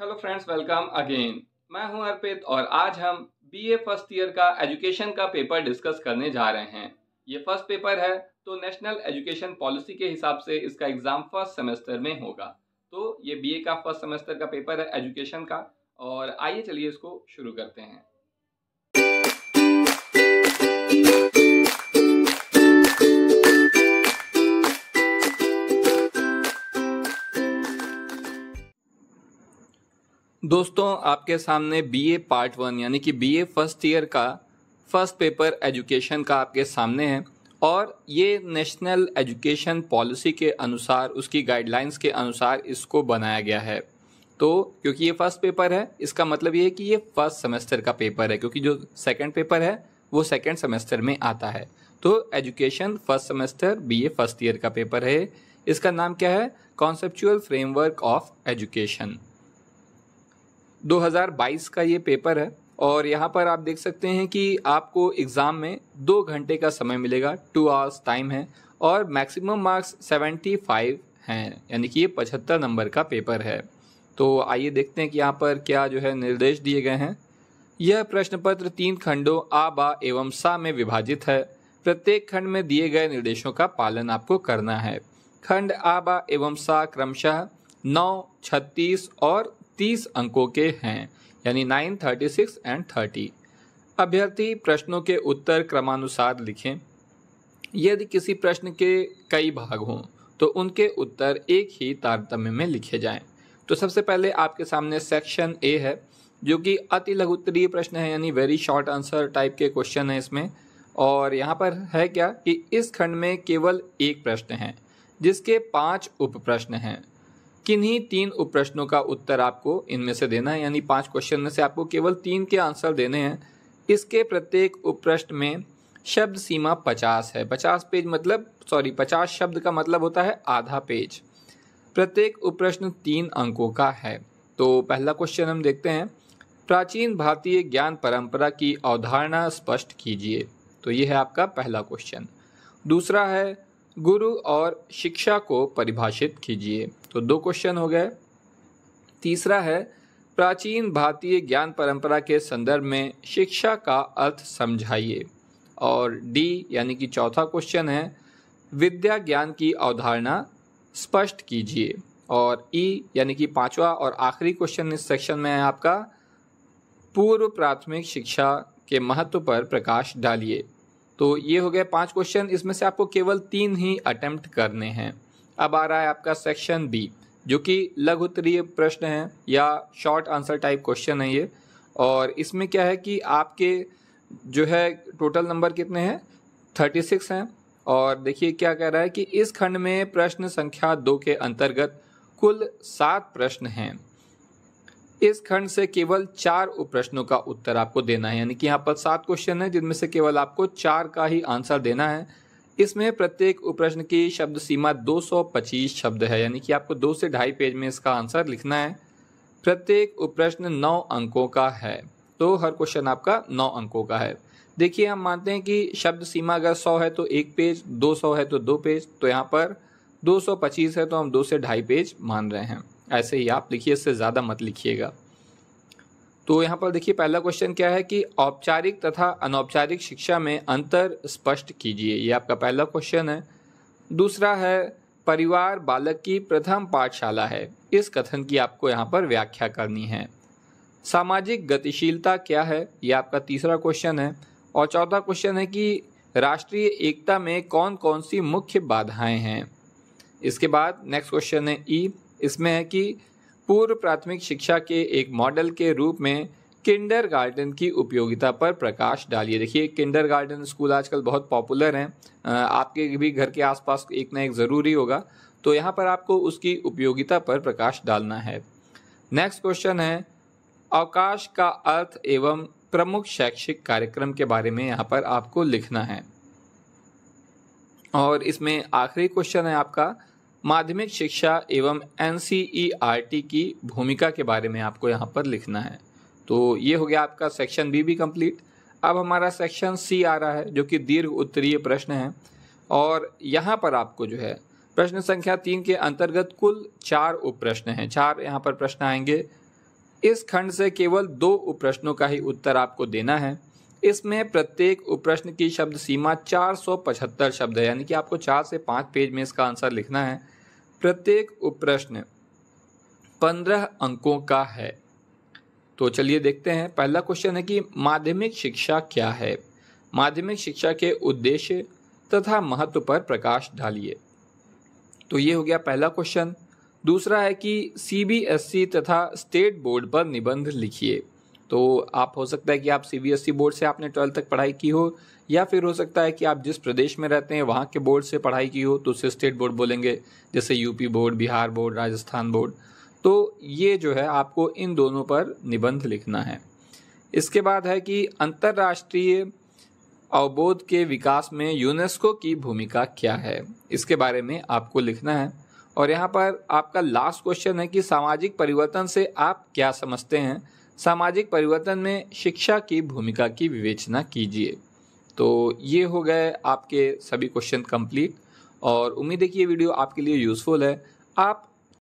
Hello friends welcome again मैं हूँ अर्पित और आज हम बीए फ़र्स्ट ईयर का एजुकेशन का पेपर डिस्कस करने जा रहे हैं। ये फ़र्स्ट पेपर है तो नेशनल एजुकेशन पॉलिसी के हिसाब से इसका एग्ज़ाम फ़र्स्ट सेमेस्टर में होगा। तो ये बीए का फ़र्स्ट सेमेस्टर का पेपर है एजुकेशन का, और आइए चलिए इसको शुरू करते हैं। दोस्तों, आपके सामने बीए पार्ट वन यानी कि बीए फ़र्स्ट ईयर का फ़र्स्ट पेपर एजुकेशन का आपके सामने है और ये नेशनल एजुकेशन पॉलिसी के अनुसार, उसकी गाइडलाइंस के अनुसार इसको बनाया गया है। तो क्योंकि ये फ़र्स्ट पेपर है, इसका मतलब ये है कि ये फ़र्स्ट सेमेस्टर का पेपर है, क्योंकि जो सेकंड पेपर है, वो सेकंड सेमेस्टर में आता है। तो education first semester BA first year का पेपर है। इसका नाम क्या है? कॉन्सेप्चुअल फ्रेमवर्क ऑफ़ एजुकेशन 2022 का ये पेपर है और यहाँ पर आप देख सकते हैं कि आपको एग्ज़ाम में दो घंटे का समय मिलेगा टू आवर्स टाइम है और मैक्सिमम मार्क्स 75 हैं, यानी कि ये पचहत्तर नंबर का पेपर है। तो आइए देखते हैं कि यहाँ पर क्या जो है निर्देश दिए गए हैं। यह प्रश्न पत्र तीन खंडों आ, बा एवं सा में विभाजित है। प्रत्येक खंड में दिए गए निर्देशों का पालन आपको करना है। खंड आ, बा एवं सा क्रमशः नौ, छत्तीस और तीस अंकों के हैं, यानी nine, thirty six and thirty. अभ्यर्थी प्रश्नों के उत्तर क्रमानुसार लिखें। यदि किसी प्रश्न के कई भाग हों तो उनके उत्तर एक ही तारतम्य में लिखे जाएँ। तो सबसे पहले आपके सामने सेक्शन ए है, जो कि अति लघुत्तरीय प्रश्न है, यानी वेरी शॉर्ट आंसर टाइप के क्वेश्चन है इसमें। और यहाँ पर है क्या कि इस खंड में केवल एक प्रश्न है, जिसके पाँच उप प्रश्न हैं। किन्हीं तीन उप प्रश्नों का उत्तर आपको इनमें से देना है? यानी पाँच क्वेश्चन में से आपको केवल तीन के आंसर देने हैं। इसके प्रत्येक उप प्रश्न में शब्द सीमा पचास है। पचास पेज मतलब सॉरी पचास शब्द का मतलब होता है आधा पेज प्रत्येक उप प्रश्न तीन अंकों का है। तो पहला क्वेश्चन हम देखते हैं। प्राचीन भारतीय ज्ञान परंपरा की अवधारणा स्पष्ट कीजिए। तो ये है आपका पहला क्वेश्चन दूसरा है, गुरु और शिक्षा को परिभाषित कीजिए। तो दो क्वेश्चन हो गए। तीसरा है प्राचीन भारतीय ज्ञान परंपरा के संदर्भ में शिक्षा का अर्थ समझाइए। और डी यानी कि चौथा क्वेश्चन है विद्या ज्ञान की अवधारणा स्पष्ट कीजिए। और ई e, यानी कि पांचवा और आखिरी क्वेश्चन इस सेक्शन में है आपका पूर्व प्राथमिक शिक्षा के महत्व पर प्रकाश डालिए। तो ये हो गए पाँच क्वेश्चन इसमें से आपको केवल तीन ही अटेम्प्ट करने हैं। अब आ रहा है आपका सेक्शन बी जो कि लघु उत्तरीय प्रश्न है या शॉर्ट आंसर टाइप क्वेश्चन है ये। और इसमें क्या है कि आपके जो है टोटल नंबर कितने हैं? थर्टी सिक्स हैं। और देखिए क्या कह रहा है कि इस खंड में प्रश्न संख्या दो के अंतर्गत कुल सात प्रश्न हैं। इस खंड से केवल चार उप प्रश्नों का उत्तर आपको देना है। यानी कि यहाँ पर सात क्वेश्चन है, जिनमें से केवल आपको चार का ही आंसर देना है। इसमें प्रत्येक उप प्रश्न की शब्द सीमा 225 शब्द है, यानी कि आपको दो से ढाई पेज में इसका आंसर लिखना है। प्रत्येक उप प्रश्न नौ अंकों का है तो हर क्वेश्चन आपका नौ अंकों का है। देखिए, हम मानते हैं कि शब्द सीमा अगर सौ है तो एक पेज, दो सौ है तो दो पेज तो यहाँ पर दो सौ पच्चीस है तो हम दो से ढाई पेज मान रहे हैं। ऐसे ही आप लिखिए इससे ज़्यादा मत लिखिएगा। तो यहाँ पर देखिए, पहला क्वेश्चन क्या है कि औपचारिक तथा अनौपचारिक शिक्षा में अंतर स्पष्ट कीजिए। ये आपका पहला क्वेश्चन है। दूसरा है, परिवार बालक की प्रथम पाठशाला है। इस कथन की आपको यहाँ पर व्याख्या करनी है। सामाजिक गतिशीलता क्या है? ये आपका तीसरा क्वेश्चन है। और चौथा क्वेश्चन है कि राष्ट्रीय एकता में कौन कौन सी मुख्य बाधाएँ हैं? इसके बाद नेक्स्ट क्वेश्चन है ई। इसमें है कि पूर्व प्राथमिक शिक्षा के एक मॉडल के रूप में किंडर गार्डन की उपयोगिता पर प्रकाश डालिए। देखिए किंडर गार्डन स्कूल आजकल बहुत पॉपुलर हैं। आपके भी घर के आसपास एक ना एक ज़रूरी होगा। तो यहाँ पर आपको उसकी उपयोगिता पर प्रकाश डालना है। नेक्स्ट क्वेश्चन है, अवकाश का अर्थ एवं प्रमुख शैक्षिक कार्यक्रम के बारे में यहाँ पर आपको लिखना है। और इसमें आखिरी क्वेश्चन है आपका माध्यमिक शिक्षा एवं एन e की भूमिका के बारे में आपको यहाँ पर लिखना है। तो ये हो गया आपका सेक्शन बी भी कंप्लीट अब हमारा सेक्शन सी आ रहा है, जो कि दीर्घ उत्तरीय प्रश्न है। और यहाँ पर आपको जो है, प्रश्न संख्या तीन के अंतर्गत कुल चार उप प्रश्न हैं। चार यहाँ पर प्रश्न आएँगे। इस खंड से केवल दो उप प्रश्नों का ही उत्तर आपको देना है। इसमें प्रत्येक उप प्रश्न की शब्द सीमा 475 शब्द है, यानी कि आपको चार से पाँच पेज में इसका आंसर लिखना है। प्रत्येक उपप्रश्न पंद्रह अंकों का है। तो चलिए देखते हैं। पहला क्वेश्चन है कि माध्यमिक शिक्षा क्या है? माध्यमिक शिक्षा के उद्देश्य तथा महत्व पर प्रकाश डालिए। तो ये हो गया पहला क्वेश्चन दूसरा है कि सीबीएसई तथा स्टेट बोर्ड पर निबंध लिखिए। तो आप, हो सकता है कि आप सीबीएसई बोर्ड से आपने ट्वेल्थ तक पढ़ाई की हो, या फिर हो सकता है कि आप जिस प्रदेश में रहते हैं, वहाँ के बोर्ड से पढ़ाई की हो तो उसे स्टेट बोर्ड बोलेंगे, जैसे UP board, Bihar board, Rajasthan board. तो ये जो है, आपको इन दोनों पर निबंध लिखना है। इसके बाद है कि अंतर्राष्ट्रीय अवबोध के विकास में यूनेस्को की भूमिका क्या है, इसके बारे में आपको लिखना है। और यहाँ पर आपका लास्ट क्वेश्चन है कि सामाजिक परिवर्तन से आप क्या समझते हैं सामाजिक परिवर्तन में शिक्षा की भूमिका की विवेचना कीजिए। तो ये हो गए आपके सभी क्वेश्चन कंप्लीट और उम्मीद है कि ये वीडियो आपके लिए यूज़फुल है। आप